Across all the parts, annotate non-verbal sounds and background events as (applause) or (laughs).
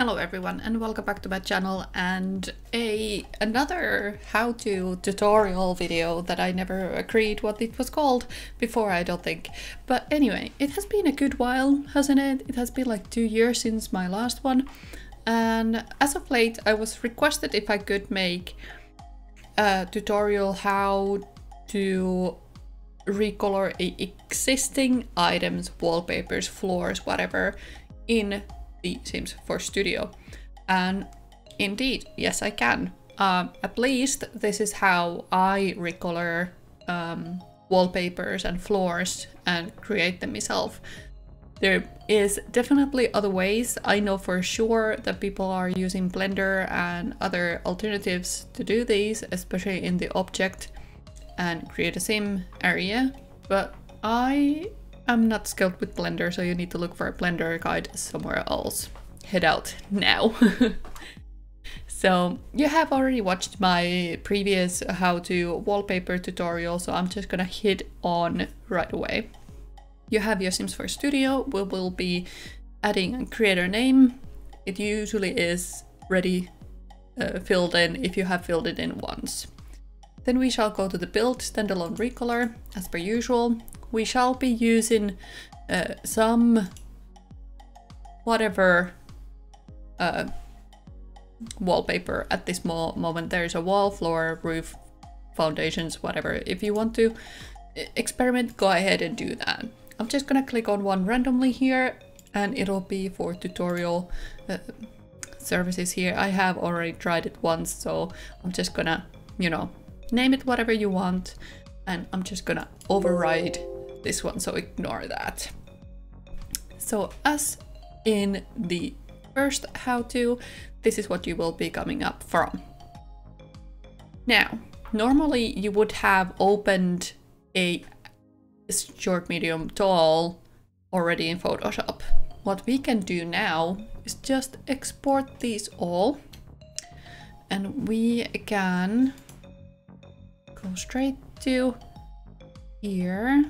Hello everyone and welcome back to my channel and a another how-to tutorial video that I never agreed what it was called before I don't think. But anyway, it has been a good while, hasn't it? It has been like two years since my last one and as of late I was requested if I could make a tutorial how to recolor existing items, wallpapers, floors, whatever in the Sims 4 Studio. And indeed, yes, I can. Um, at least this is how I recolor um, wallpapers and floors and create them myself. There is definitely other ways. I know for sure that people are using Blender and other alternatives to do these, especially in the object and create a sim area. But I I'm not skilled with Blender, so you need to look for a Blender guide somewhere else. Head out now. (laughs) so you have already watched my previous how to wallpaper tutorial, so I'm just gonna hit on right away. You have your Sims 4 Studio, we will be adding a creator name. It usually is ready uh, filled in if you have filled it in once. Then we shall go to the build standalone recolor as per usual we shall be using uh, some whatever uh, wallpaper at this mo moment. There's a wall, floor, roof, foundations, whatever. If you want to experiment, go ahead and do that. I'm just gonna click on one randomly here and it'll be for tutorial uh, services here. I have already tried it once, so I'm just gonna, you know, name it whatever you want and I'm just gonna override this one, so ignore that. So as in the first how-to, this is what you will be coming up from. Now, normally you would have opened a short, medium, tall already in Photoshop. What we can do now is just export these all and we can go straight to here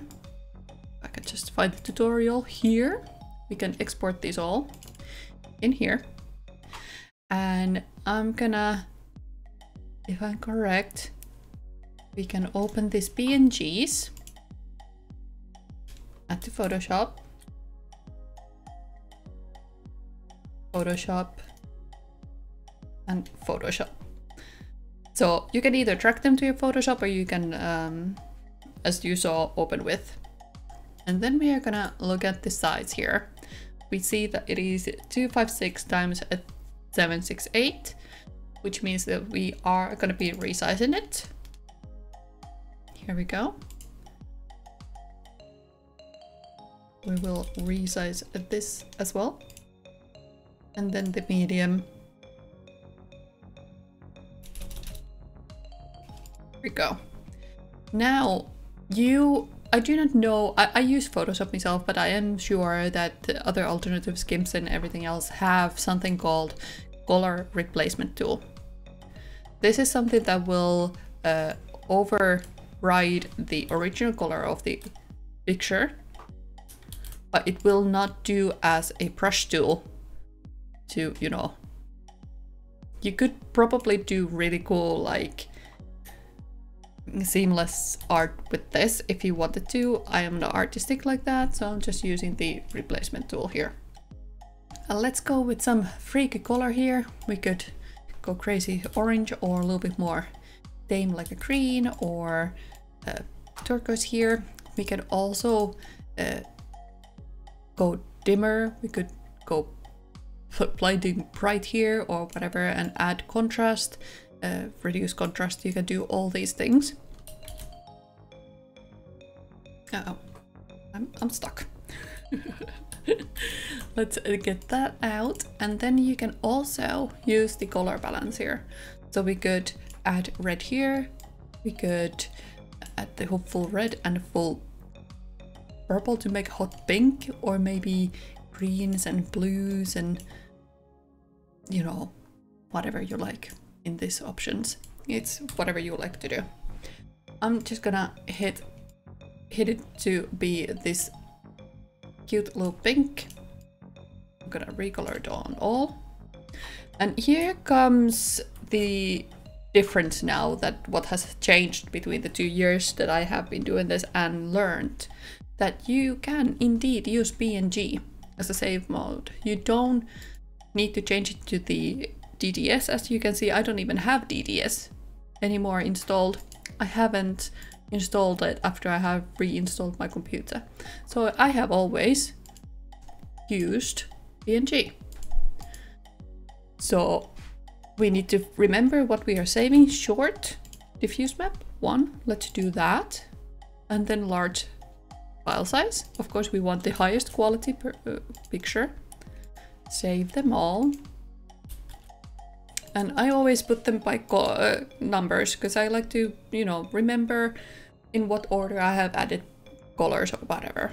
just find the tutorial here. We can export these all in here. And I'm gonna, if I'm correct, we can open these PNGs at the Photoshop. Photoshop and Photoshop. So you can either track them to your Photoshop or you can, um, as you saw, open with. And then we are gonna look at the size here. We see that it is 256 times 768, which means that we are gonna be resizing it. Here we go. We will resize this as well. And then the medium. Here we go. Now, you I do not know, I, I, use Photoshop myself, but I am sure that other alternative skims and everything else have something called color replacement tool. This is something that will uh, override the original color of the picture, but it will not do as a brush tool to, you know, you could probably do really cool like seamless art with this if you wanted to. I am not artistic like that, so I'm just using the replacement tool here. Uh, let's go with some freaky color here. We could go crazy orange or a little bit more tame like a green or uh, turquoise here. We can also uh, go dimmer. We could go (laughs) blinding bright here or whatever and add contrast uh, reduce contrast, you can do all these things. Uh oh, I'm, I'm stuck. (laughs) Let's uh, get that out and then you can also use the color balance here. So we could add red here, we could add the full red and full purple to make hot pink or maybe greens and blues and you know whatever you like in these options. It's whatever you like to do. I'm just gonna hit hit it to be this cute little pink. I'm gonna recolor it on all. And here comes the difference now that what has changed between the two years that I have been doing this and learned that you can indeed use PNG as a save mode. You don't need to change it to the DDS. As you can see, I don't even have DDS anymore installed. I haven't installed it after I have reinstalled my computer. So I have always used PNG. So we need to remember what we are saving. Short diffuse map, one, let's do that. And then large file size. Of course, we want the highest quality per, uh, picture. Save them all. And I always put them by uh, numbers because I like to, you know, remember in what order I have added colors or whatever.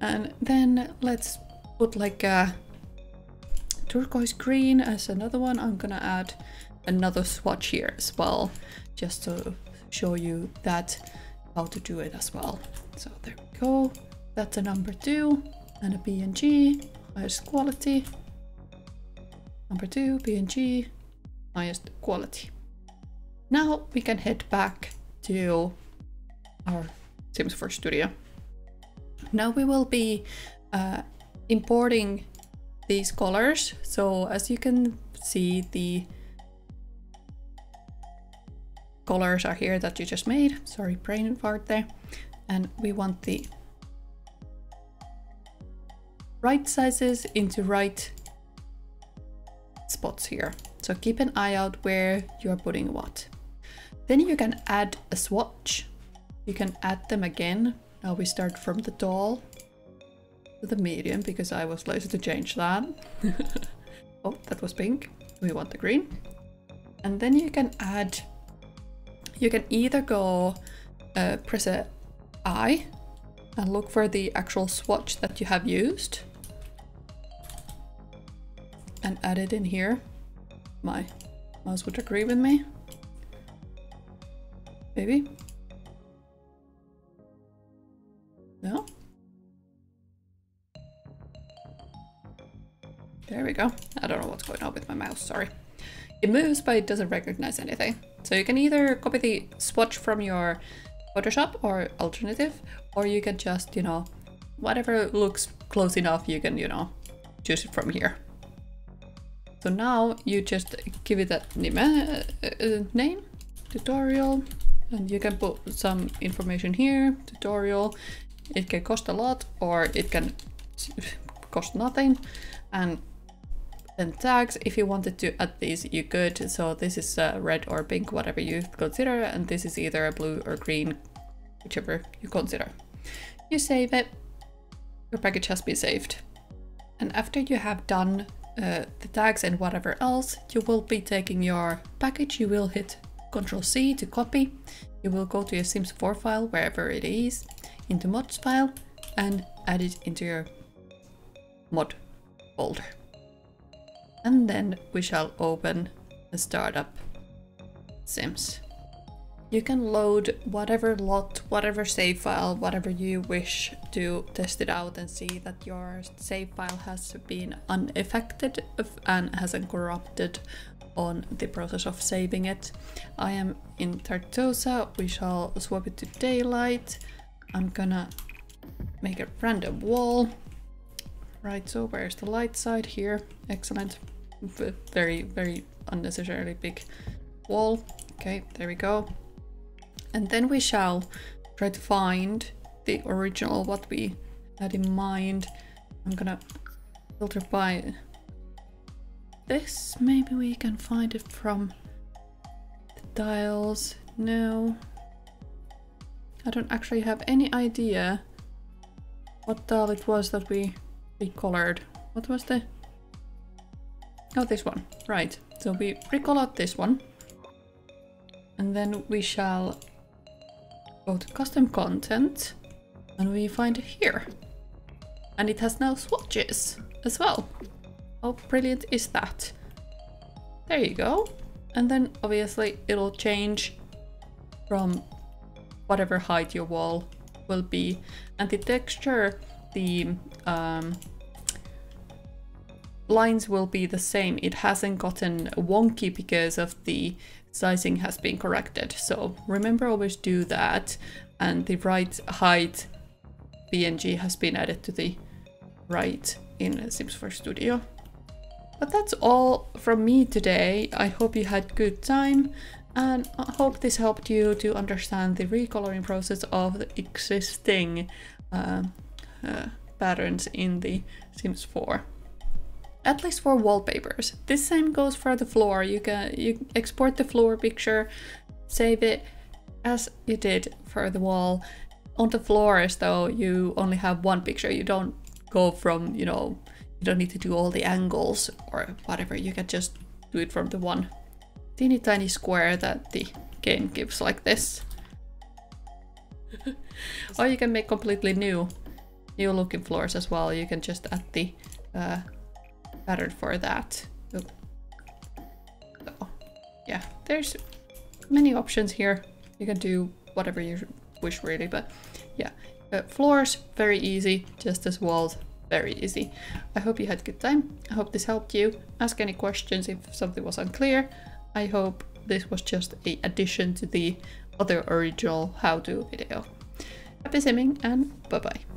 And then let's put like a turquoise green as another one. I'm gonna add another swatch here as well, just to show you that how to do it as well. So there we go. That's a number two and a PNG, highest quality. Number two, PNG, highest quality. Now we can head back to our Sims 4 studio. Now we will be uh, importing these colors. So as you can see, the colors are here that you just made. Sorry, brain fart there. And we want the right sizes into right spots here. So keep an eye out where you're putting what. Then you can add a swatch. You can add them again. Now we start from the tall to the medium because I was lazy to change that. (laughs) oh, that was pink. We want the green. And then you can add, you can either go uh, press a I and look for the actual swatch that you have used and add it in here. My mouse would agree with me. Maybe. No? There we go. I don't know what's going on with my mouse, sorry. It moves, but it doesn't recognize anything. So you can either copy the swatch from your Photoshop or alternative, or you can just, you know, whatever looks close enough, you can, you know, choose it from here. So now you just give it a name, uh, uh, name tutorial, and you can put some information here, tutorial. It can cost a lot or it can (laughs) cost nothing. And then tags, if you wanted to add these, you could. So this is uh, red or pink, whatever you consider, and this is either a blue or green, whichever you consider. You save it, your package has been saved. And after you have done uh, the tags and whatever else, you will be taking your package, you will hit Ctrl C to copy, you will go to your Sims 4 file, wherever it is, into mods file, and add it into your mod folder. And then we shall open the startup Sims. You can load whatever lot, whatever save file, whatever you wish to test it out and see that your save file has been unaffected and hasn't corrupted on the process of saving it. I am in Tartosa, we shall swap it to daylight. I'm gonna make a random wall. Right, so where's the light side here? Excellent. Very, very unnecessarily big wall. Okay, there we go. And then we shall try to find the original, what we had in mind. I'm gonna filter by this. Maybe we can find it from the dials. No. I don't actually have any idea what dial it was that we recolored. What was the... Oh, this one. Right. So we recolored this one. And then we shall go to custom content and we find it here. And it has now swatches as well. How brilliant is that? There you go. And then obviously it'll change from whatever height your wall will be. And the texture, the um, lines will be the same. It hasn't gotten wonky because of the sizing has been corrected. So remember always do that. And the right height PNG has been added to the right in Sims 4 Studio. But that's all from me today. I hope you had good time and I hope this helped you to understand the recoloring process of the existing uh, uh, patterns in the Sims 4 at least for wallpapers. This same goes for the floor. You can you export the floor picture, save it as you did for the wall. On the floors though, you only have one picture. You don't go from, you know, you don't need to do all the angles or whatever. You can just do it from the one teeny tiny square that the game gives like this. (laughs) or you can make completely new new looking floors as well. You can just add the uh, pattern for that. So, yeah, there's many options here. You can do whatever you wish really, but yeah. Uh, floors, very easy, just as walls, very easy. I hope you had a good time. I hope this helped you. Ask any questions if something was unclear. I hope this was just a addition to the other original how-to video. Happy simming and bye-bye.